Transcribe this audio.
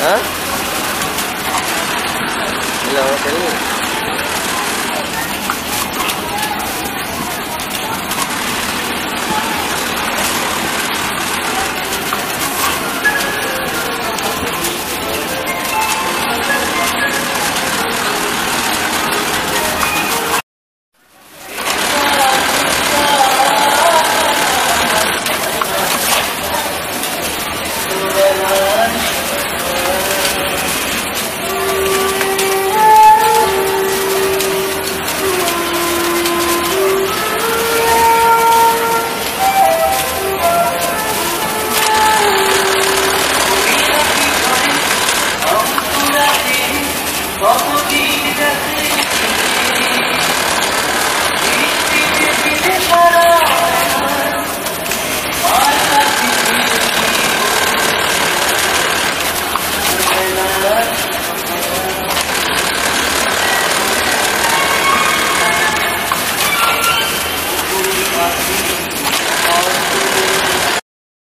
嗯